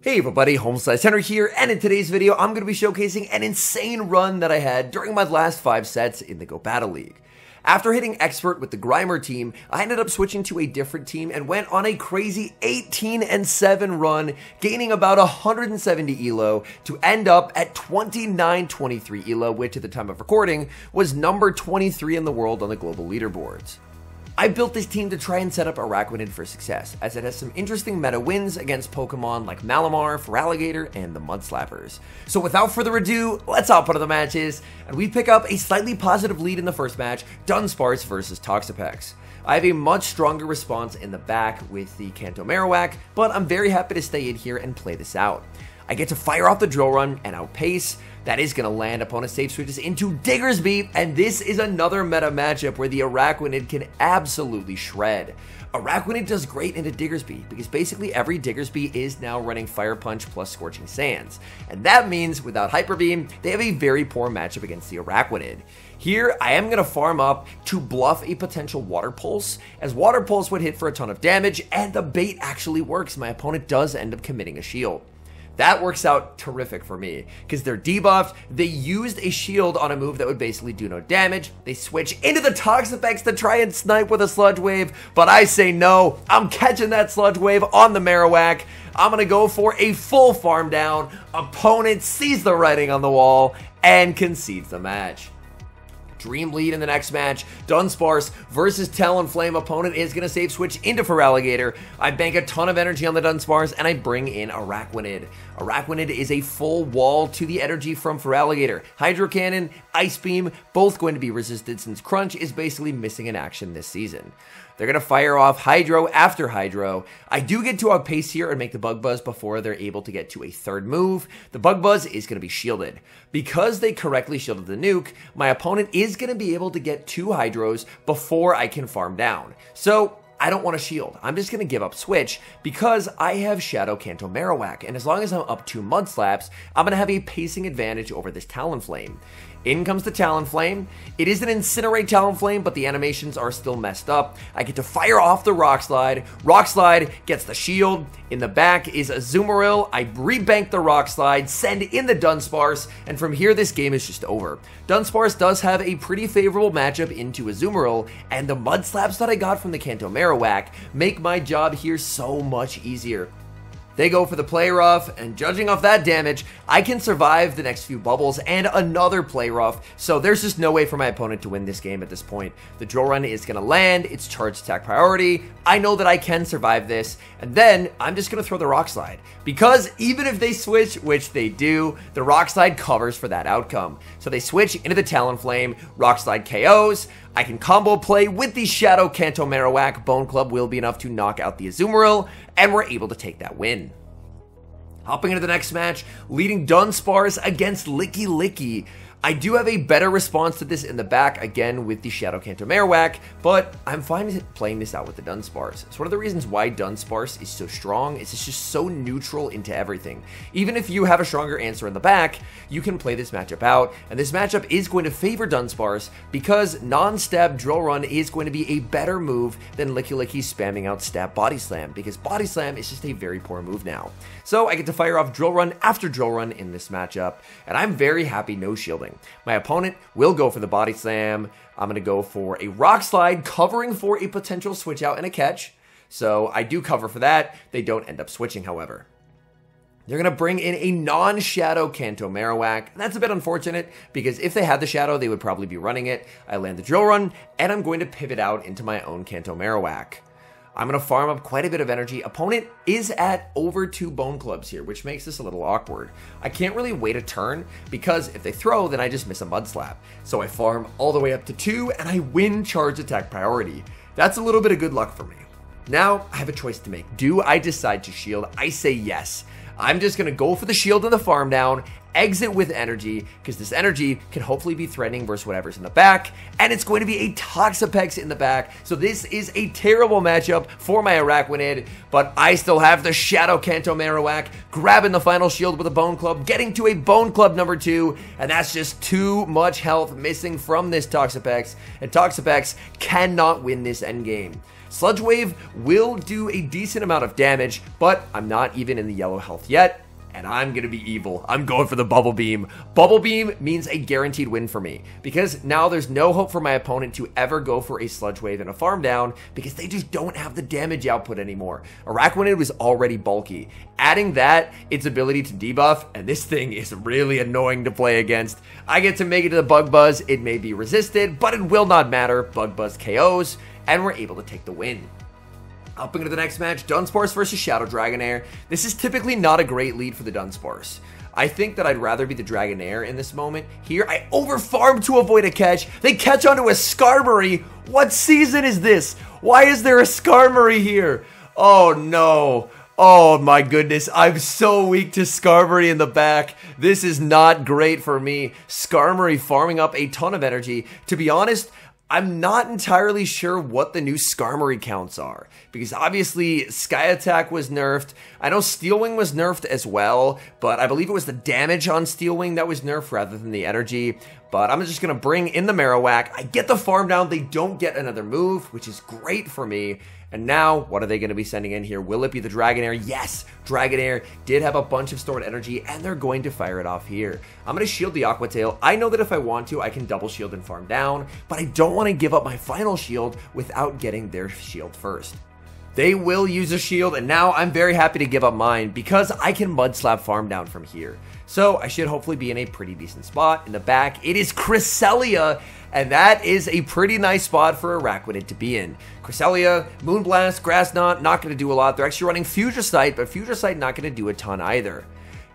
Hey everybody, Homeslice Henry here, and in today's video, I'm going to be showcasing an insane run that I had during my last 5 sets in the Go Battle League. After hitting Expert with the Grimer team, I ended up switching to a different team and went on a crazy 18 and 7 run, gaining about 170 elo to end up at 2923 elo, which at the time of recording was number 23 in the world on the global leaderboards. I built this team to try and set up Araquanid for success, as it has some interesting meta wins against Pokemon like Malamar, Feraligatr, and the Mudslappers. So without further ado, let's hop into the matches, and we pick up a slightly positive lead in the first match, Dunsparce versus Toxapex. I have a much stronger response in the back with the Kanto Marowak, but I'm very happy to stay in here and play this out. I get to fire off the drill run and outpace. That is going to land upon a safe switches into Diggersby, and this is another meta matchup where the Araquanid can absolutely shred. Araquanid does great into Diggersby because basically every Diggersby is now running Fire Punch plus Scorching Sands. And that means without Hyper Beam, they have a very poor matchup against the Araquanid. Here, I am going to farm up to bluff a potential Water Pulse, as Water Pulse would hit for a ton of damage, and the bait actually works. My opponent does end up committing a shield. That works out terrific for me because they're debuffed. They used a shield on a move that would basically do no damage. They switch into the Toxapex to try and snipe with a Sludge Wave, but I say no. I'm catching that Sludge Wave on the Marowak. I'm going to go for a full farm down. Opponent sees the writing on the wall and concedes the match. Dream lead in the next match. Dunsparce versus Talonflame. Opponent is going to save switch into Feraligatr. I bank a ton of energy on the Dunsparce and I bring in Araquanid. Araquanid is a full wall to the energy from Feraligatr. Hydro Cannon, Ice Beam, both going to be resisted since Crunch is basically missing in action this season. They're going to fire off Hydro after Hydro. I do get to outpace here and make the Bug Buzz before they're able to get to a third move. The Bug Buzz is going to be shielded. Because they correctly shielded the nuke, my opponent is going to be able to get two Hydros before I can farm down. So I don't want to shield. I'm just going to give up Switch because I have Shadow Kanto Marowak, and as long as I'm up two Mudslaps, I'm going to have a pacing advantage over this Talonflame. In comes the Talonflame. It is an Incinerate Talonflame, but the animations are still messed up. I get to fire off the Rock Slide. Rock Slide gets the shield. In the back is a Azumarill. I rebank the Rock Slide, send in the Dunsparce, and from here this game is just over. Dunsparce does have a pretty favorable matchup into Azumarill, and the Mud Slaps that I got from the Kanto Marowak make my job here so much easier. They go for the play rough, and judging off that damage, I can survive the next few bubbles and another play rough, so there's just no way for my opponent to win this game at this point. The drill run is going to land, it's charge attack priority, I know that I can survive this, and then I'm just going to throw the rock slide. Because even if they switch, which they do, the rock slide covers for that outcome. So they switch into the Talonflame, rock slide KOs, I can combo play with the Shadow Kanto Marowak. Bone Club will be enough to knock out the Azumarill, and we're able to take that win. Hopping into the next match, leading Dunsparce against Lickilicky. I do have a better response to this in the back, again with the Shadow Kanto Marowak, but I'm fine playing this out with the Dunsparce. It's one of the reasons why Dunsparce is so strong, is it's just so neutral into everything. Even if you have a stronger answer in the back, you can play this matchup out, and this matchup is going to favor Dunsparce because non-stab Drill Run is going to be a better move than Lickilicky spamming out Stab Body Slam, because Body Slam is just a very poor move now. So I get to fire off Drill Run after Drill Run in this matchup, and I'm very happy no shielding. My opponent will go for the body slam. I'm going to go for a rock slide, covering for a potential switch out and a catch. So I do cover for that. They don't end up switching, however. They're going to bring in a non-shadow Kanto Marowak. That's a bit unfortunate because if they had the shadow, they would probably be running it. I land the drill run, and I'm going to pivot out into my own Kanto Marowak. I'm going to farm up quite a bit of energy. Opponent is at over two bone clubs here, which makes this a little awkward. I can't really wait a turn because if they throw, then I just miss a mud slap. So I farm all the way up to two and I win charge attack priority. That's a little bit of good luck for me. Now I have a choice to make. Do I decide to shield? I say yes. I'm just going to go for the shield and the farm down, exit with energy, because this energy can hopefully be threatening versus whatever's in the back, and it's going to be a Toxapex in the back, so this is a terrible matchup for my Araquanid, but I still have the Shadow Kanto Marowak, grabbing the final shield with a Bone Club, getting to a Bone Club number two, and that's just too much health missing from this Toxapex, and Toxapex cannot win this endgame. Sludge Wave will do a decent amount of damage, but I'm not even in the yellow health yet and I'm gonna be evil. I'm going for the Bubble Beam. Bubble Beam means a guaranteed win for me because now there's no hope for my opponent to ever go for a Sludge Wave and a Farm Down because they just don't have the damage output anymore. Araquanid was already bulky. Adding that, its ability to debuff, and this thing is really annoying to play against. I get to make it to the Bug Buzz. It may be resisted, but it will not matter. Bug Buzz KOs, and we're able to take the win. Upping into the next match, Dunsparce versus Shadow Dragonair. This is typically not a great lead for the Dunsparce. I think that I'd rather be the Dragonair in this moment. Here, I overfarm to avoid a catch. They catch onto a Skarmory. What season is this? Why is there a Skarmory here? Oh no. Oh my goodness, I'm so weak to Skarmory in the back. This is not great for me. Skarmory farming up a ton of energy. To be honest, I'm not entirely sure what the new Skarmory counts are, because obviously Sky Attack was nerfed. I know Steelwing was nerfed as well, but I believe it was the damage on Steelwing that was nerfed rather than the energy. But I'm just to bring in the Marowak. I get the farm down. They don't get another move, which is great for me. And now, what are they going to be sending in here? Will it be the Dragonair? Yes, Dragonair did have a bunch of stored energy, and they're going to fire it off here. I'm going to shield the Aqua Tail. I know that if I want to, I can double shield and farm down, but I don't want to give up my final shield without getting their shield first. They will use a shield, and now I'm very happy to give up mine because I can Mud Slap farm down from here. So I should hopefully be in a pretty decent spot. In the back, it is Cresselia, and that is a pretty nice spot for Araquanid to be in. Cresselia, Moonblast, Grass Knot, not going to do a lot. They're actually running Future but Future not going to do a ton either.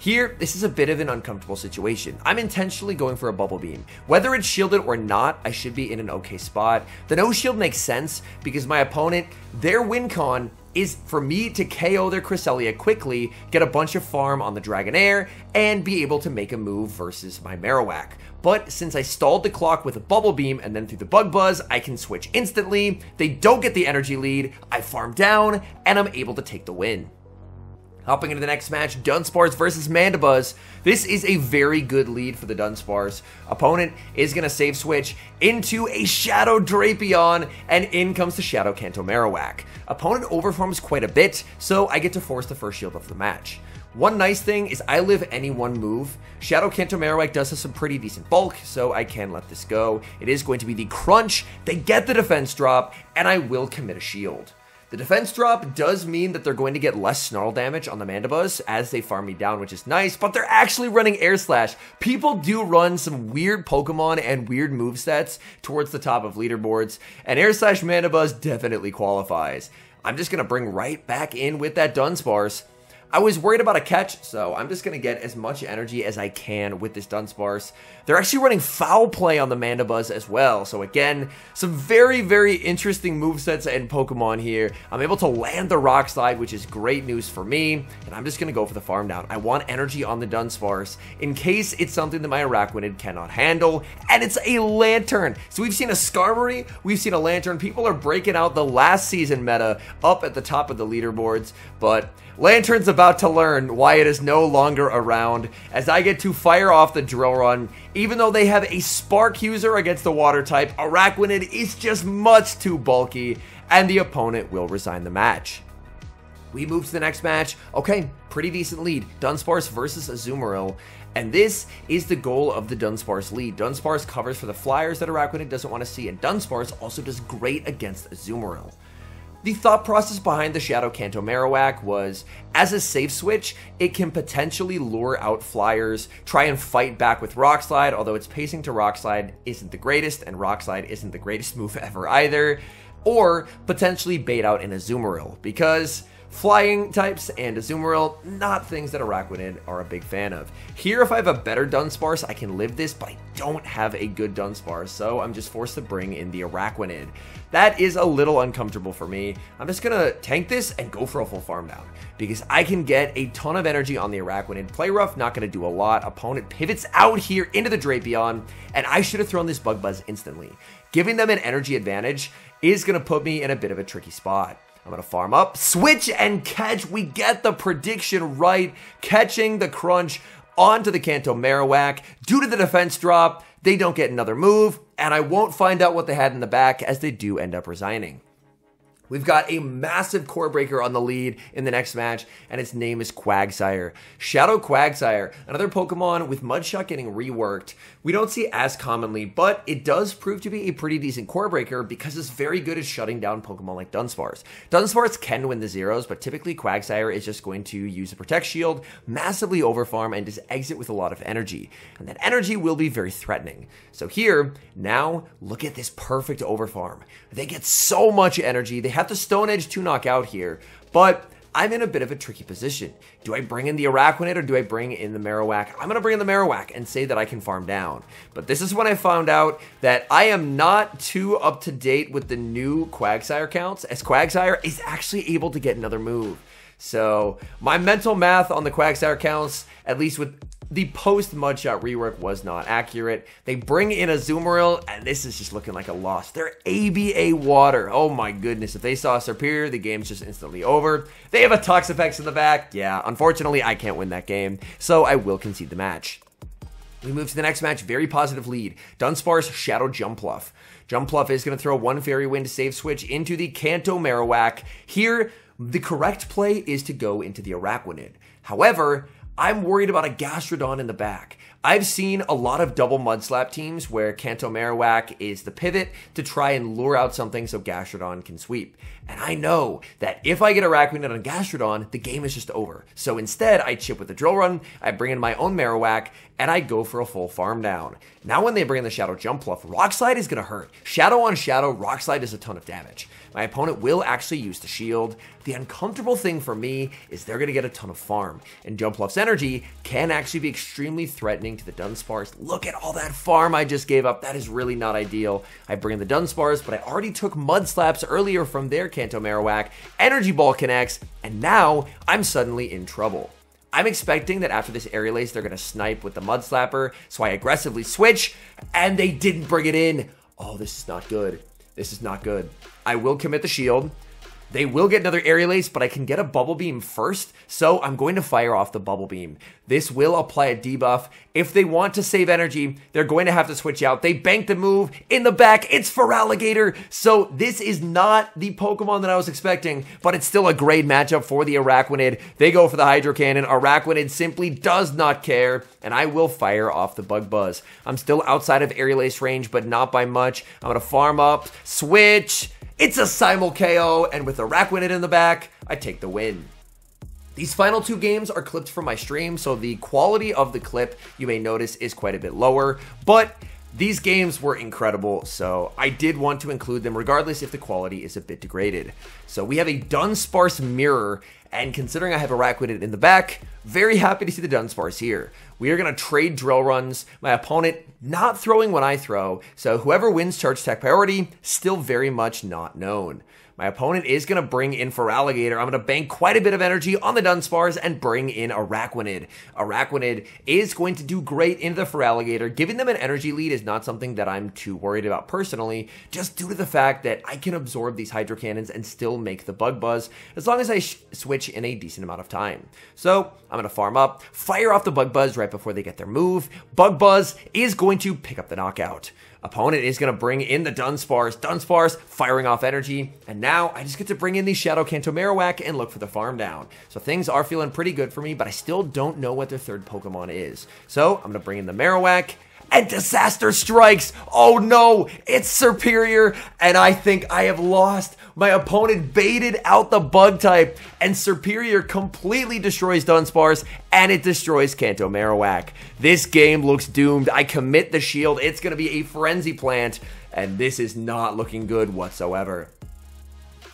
Here, this is a bit of an uncomfortable situation. I'm intentionally going for a Bubble Beam. Whether it's shielded or not, I should be in an okay spot. The no shield makes sense because my opponent, their win con is for me to KO their Cresselia quickly, get a bunch of farm on the Dragonair, and be able to make a move versus my Marowak. But since I stalled the clock with a Bubble Beam and then through the Bug Buzz, I can switch instantly. They don't get the energy lead, I farm down, and I'm able to take the win. Hopping into the next match, Dunsparce versus Mandibuzz. This is a very good lead for the Dunsparce. Opponent is going to save switch into a Shadow Drapion, and in comes the Shadow Kanto Marowak. Opponent overforms quite a bit, so I get to force the first shield of the match. One nice thing is I live any one move. Shadow Kanto Marowak does have some pretty decent bulk, so I can let this go. It is going to be the crunch. They get the defense drop, and I will commit a shield. The defense drop does mean that they're going to get less snarl damage on the Mandibuzz as they farm me down, which is nice, but they're actually running Air Slash. People do run some weird Pokemon and weird move sets towards the top of leaderboards, and Air Slash Mandibuzz definitely qualifies. I'm just going to bring right back in with that Dunsparce. I was worried about a catch, so I'm just going to get as much energy as I can with this Dunsparce. They're actually running Foul Play on the Mandibuzz as well, so again, some very, very interesting movesets and Pokemon here. I'm able to land the Rock Slide, which is great news for me, and I'm just going to go for the Farm Down. I want energy on the Dunsparce in case it's something that my Araquanid cannot handle, and it's a Lanturn. So we've seen a Skarmory, we've seen a Lanturn. People are breaking out the last season meta up at the top of the leaderboards, but Lanturn's about to learn why it is no longer around as I get to fire off the drill run. Even though they have a spark user against the water type, Araquanid is just much too bulky and the opponent will resign the match. We move to the next match. Okay, pretty decent lead. Dunsparce versus Azumarill. And this is the goal of the Dunsparce lead. Dunsparce covers for the flyers that Araquanid doesn't want to see, and Dunsparce also does great against Azumarill. The thought process behind the Shadow Kanto Marowak was as a safe switch, it can potentially lure out flyers, try and fight back with Rock Slide, although its pacing to Rock Slide isn't the greatest, and Rock Slide isn't the greatest move ever either, or potentially bait out an Azumarill, because Flying types and Azumarill, not things that Araquanid are a big fan of. Here, if I have a better Dunsparce, I can live this, but I don't have a good Dunsparce, so I'm just forced to bring in the Araquanid. That is a little uncomfortable for me. I'm just gonna tank this and go for a full farm down, because I can get a ton of energy on the Araquanid. Play rough, not gonna do a lot. Opponent pivots out here into the Drapion, and I should have thrown this Bug Buzz instantly. Giving them an energy advantage is gonna put me in a bit of a tricky spot. I'm going to farm up, switch and catch. We get the prediction right, catching the crunch onto the Kanto Marowak. Due to the defense drop, they don't get another move, and I won't find out what they had in the back as they do end up resigning. We've got a massive core breaker on the lead in the next match, and its name is Quagsire. Shadow Quagsire, another Pokemon with Mudshot getting reworked. We don't see as commonly, but it does prove to be a pretty decent core breaker because it's very good at shutting down Pokemon like Dunsparce. Dunsparce can win the zeros, but typically Quagsire is just going to use a Protect Shield, massively overfarm, and just exit with a lot of energy. And that energy will be very threatening. So here, now, look at this perfect overfarm. They get so much energy, they have the Stone Edge to knock out here, but I'm in a bit of a tricky position. Do I bring in the Araquanid or do I bring in the Marowak? I'm to bring in the Marowak and say that I can farm down. But this is when I found out that I am not too up to date with the new Quagsire counts, as Quagsire is actually able to get another move. So my mental math on the Quagsire counts, at least with the post Mudshot rework was not accurate. They bring in a Azumarill, and this is just looking like a loss. They're ABA water. Oh my goodness. If they saw Serperior, the game's just instantly over. They have a Toxapex in the back. Yeah, unfortunately, I can't win that game, so I will concede the match. We move to the next match, very positive lead. Dunsparce Shadow Jumpluff. Jumpluff is going to throw one Fairy Wind save switch into the Kanto Marowak. Here, the correct play is to go into the Araquanid. However, I'm worried about a Gastrodon in the back. I've seen a lot of double mudslap teams where Kanto Marowak is the pivot to try and lure out something so Gastrodon can sweep. And I know that if I get a Araquanid on Gastrodon, the game is just over. So instead, I chip with the Drill Run, I bring in my own Marowak, and I go for a full farm down. Now when they bring in the Shadow Jump, Jumpluff, Rock Slide is to hurt. Shadow on Shadow, Rock Slide is a ton of damage. My opponent will actually use the shield. The uncomfortable thing for me is they're to get a ton of farm, and Jumpluff's energy can actually be extremely threatening to the Dunsparce. Look at all that farm I just gave up. That is really not ideal. I bring in the Dunsparce, but I already took Mud Slaps earlier from their Kanto Marowak. Energy Ball connects, and now I'm suddenly in trouble. I'm expecting that after this aerial ace, they're to snipe with the Mud Slapper, so I aggressively switch, and they didn't bring it in. Oh, this is not good. This is not good. I will commit the shield. They will get another aerial ace, but I can get a bubble beam first, so I'm going to fire off the bubble beam. This will apply a debuff. If they want to save energy, they're going to have to switch out. They bank the move in the back. It's Feraligatr. So this is not the Pokemon that I was expecting, but it's still a great matchup for the Araquanid. They go for the Hydro Cannon. Araquanid simply does not care, and I will fire off the Bug Buzz. I'm still outside of aerial ace range, but not by much. I'm going to farm up, switch, it's a simul KO, and with a Araquanid in the back, I take the win. These final two games are clipped from my stream, so the quality of the clip, you may notice, is quite a bit lower, but these games were incredible, so I did want to include them regardless if the quality is a bit degraded. So we have a Dunsparce mirror, and considering I have a Araquanid in the back, very happy to see the Dunsparce here. We are going to trade drill runs. My opponent not throwing when I throw, so whoever wins charge attack priority, still very much not known. My opponent is going to bring in Feraligatr. I'm going to bank quite a bit of energy on the Dunsparce and bring in Araquanid. Araquanid is going to do great into the Feraligatr. Giving them an energy lead is not something that I'm too worried about personally, just due to the fact that I can absorb these Hydro Cannons and still make the Bug Buzz as long as I switch in a decent amount of time. So I'm going to farm up, fire off the Bug Buzz right before they get their move. Bug Buzz is going to pick up the knockout. Opponent is going to bring in the Dunsparce. Dunsparce firing off energy. And now I just get to bring in the Shadow Kanto Marowak and look for the farm down. So things are feeling pretty good for me, but I still don't know what their third Pokemon is. So I'm going to bring in the Marowak and disaster strikes. Oh no, it's Serperior, and I think I have lost. My opponent baited out the bug type, and Serperior completely destroys Dunsparce, and it destroys Kanto Marowak. This game looks doomed. I commit the shield. It's going to be a frenzy plant, and this is not looking good whatsoever.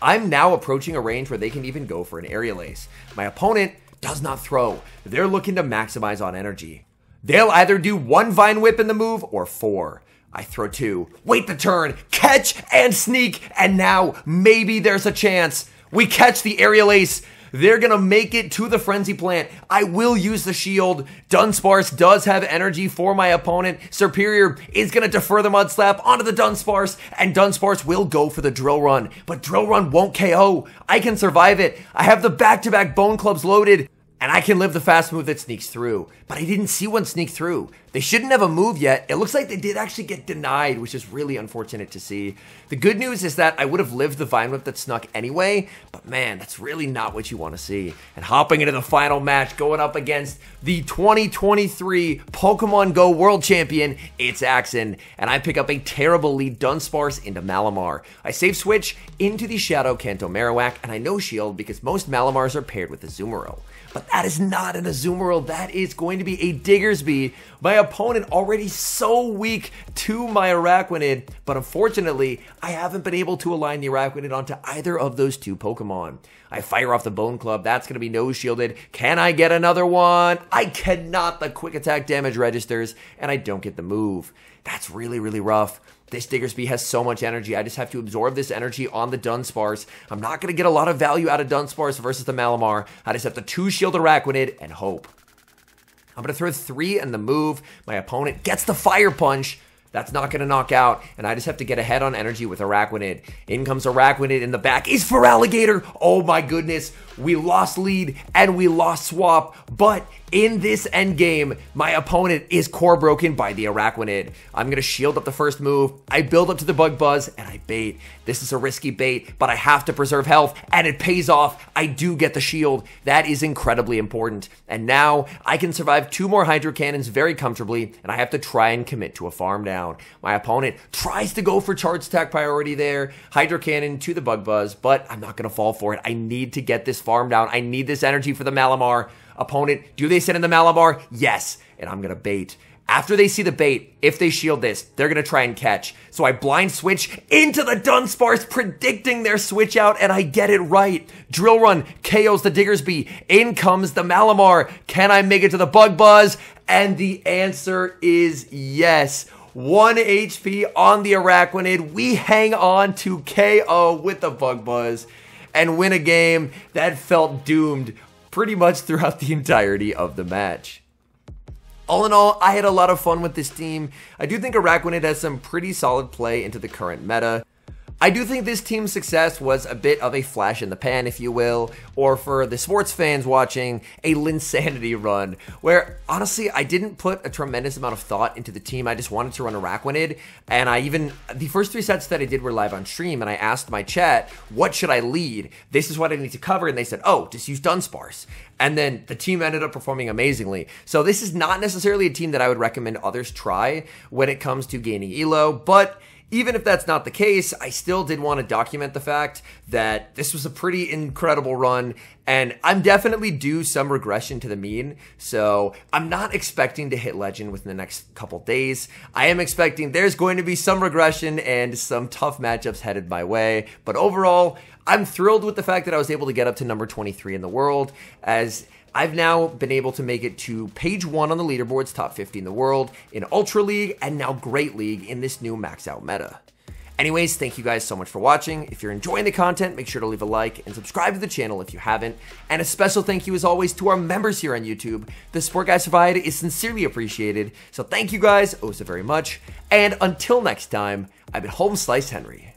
I'm now approaching a range where they can even go for an aerial ace. My opponent does not throw. They're looking to maximize on energy. They'll either do one Vine Whip in the move or four. I throw two, wait the turn, catch and sneak, and now maybe there's a chance. We catch the aerial ace. They're gonna make it to the frenzy plant. I will use the shield. Dunsparce does have energy for my opponent. Serperior is gonna defer the mud slap onto the Dunsparce, and Dunsparce will go for the drill run. But drill run won't KO. I can survive it. I have the back to back bone clubs loaded. And I can live the fast move that sneaks through. But I didn't see one sneak through. They shouldn't have a move yet. It looks like they did actually get denied, which is really unfortunate to see. The good news is that I would have lived the Vine Whip that snuck anyway, but man, that's really not what you want to see. And hopping into the final match, going up against the 2023 Pokemon Go World Champion, it's Axen. And I pick up a terrible lead Dunsparce into Malamar. I save switch into the Shadow Kanto Marowak, and I no shield because most Malamars are paired with Azumarill. But that is not an Azumarill. That is going to be a Diggersby. My opponent already so weak to my Araquanid. But unfortunately, I haven't been able to align the Araquanid onto either of those two Pokemon. I fire off the Bone Club. That's going to be no shielded. Can I get another one? I cannot. The quick attack damage registers, and I don't get the move. That's really, really rough. This Diggersby has so much energy. I just have to absorb this energy on the Dunsparce. I'm not going to get a lot of value out of Dunsparce versus the Malamar. I just have to two shield Araquanid and hope. I'm going to throw three in the move. My opponent gets the Fire Punch. That's not going to knock out, and I just have to get ahead on energy with Araquanid. In comes Araquanid in the back. Is Alligator! Oh my goodness. We lost lead and we lost swap, but in this end game, my opponent is core broken by the Araquanid. I'm going to shield up the first move. I build up to the Bug Buzz and I bait. This is a risky bait, but I have to preserve health and it pays off. I do get the shield. That is incredibly important. And now I can survive two more Hydro Cannons very comfortably and I have to try and commit to a farm down. My opponent tries to go for charge attack priority there. Hydro Cannon to the Bug Buzz, but I'm not going to fall for it. I need to get this farm down. I need this energy for the Malamar opponent. Do they send in the Malamar? Yes. And I'm going to bait. After they see the bait, if they shield this, they're going to try and catch. So I blind switch into the Dunsparce, predicting their switch out, and I get it right. Drill Run KOs the Diggersby. In comes the Malamar. Can I make it to the Bug Buzz? And the answer is yes. 1 HP on the Araquanid. We hang on to KO with the Bug Buzz and win a game that felt doomed pretty much throughout the entirety of the match. All in all, I had a lot of fun with this team. I do think Araquanid has some pretty solid play into the current meta. I do think this team's success was a bit of a flash in the pan, if you will, or for the sports fans watching, a Linsanity run, where honestly, I didn't put a tremendous amount of thought into the team. I just wanted to run Araquanid, and I even, the first three sets that I did were live on stream, and I asked my chat, what should I lead? This is what I need to cover, and they said, oh, just use Dunsparce. And then the team ended up performing amazingly. So this is not necessarily a team that I would recommend others try when it comes to gaining elo, but even if that's not the case, I still did want to document the fact that this was a pretty incredible run, and I'm definitely due some regression to the mean. So I'm not expecting to hit legend within the next couple days. I am expecting there's going to be some regression and some tough matchups headed my way. But overall, I'm thrilled with the fact that I was able to get up to number 23 in the world as I've now been able to make it to page one on the leaderboards, top 50 in the world, in Ultra League, and now Great League in this new max out meta. Anyways, thank you guys so much for watching. If you're enjoying the content, make sure to leave a like and subscribe to the channel if you haven't. And a special thank you as always to our members here on YouTube. The support guys provide is sincerely appreciated. So thank you guys oh so very much. And until next time, I've been Home Slice Henry.